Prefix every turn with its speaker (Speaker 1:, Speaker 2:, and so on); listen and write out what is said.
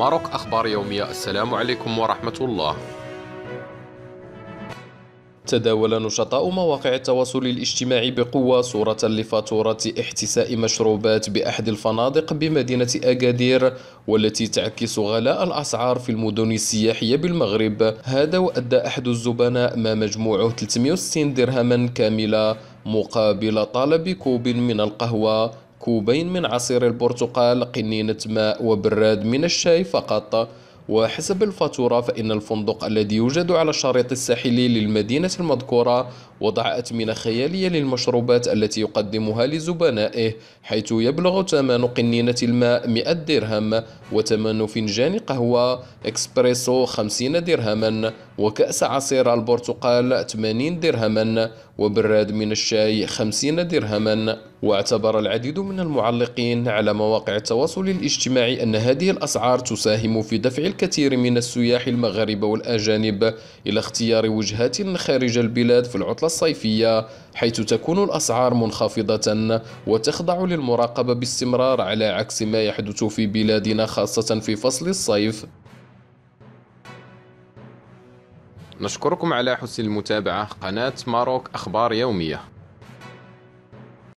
Speaker 1: ماروك أخبار يومية. السلام عليكم ورحمة الله. تداول نشطاء مواقع التواصل الاجتماعي بقوة صورة لفاتورة احتساء مشروبات بأحد الفنادق بمدينة أكادير والتي تعكس غلاء الأسعار في المدن السياحية بالمغرب. هذا وأدى أحد الزبناء ما مجموعه 360 درهما كاملة مقابل طلب كوب من القهوة. كوبين من عصير البرتقال قنينة ماء وبراد من الشاي فقط. وحسب الفاتورة فإن الفندق الذي يوجد على الشريط الساحلي للمدينة المذكورة وضع أثمنة خيالية للمشروبات التي يقدمها لزبنائه حيث يبلغ ثمن قنينة الماء 100 درهم وثمن فنجان قهوة إكسبريسو 50 درهما. وكأس عصير البرتقال 80 درهما وبراد من الشاي 50 درهما. واعتبر العديد من المعلقين على مواقع التواصل الاجتماعي أن هذه الأسعار تساهم في دفع الكثير من السياح المغاربة والأجانب إلى اختيار وجهات خارج البلاد في العطلة الصيفية حيث تكون الأسعار منخفضة وتخضع للمراقبة باستمرار على عكس ما يحدث في بلادنا خاصة في فصل الصيف. نشكركم على حسن المتابعة. قناة ماروك أخبار يومية.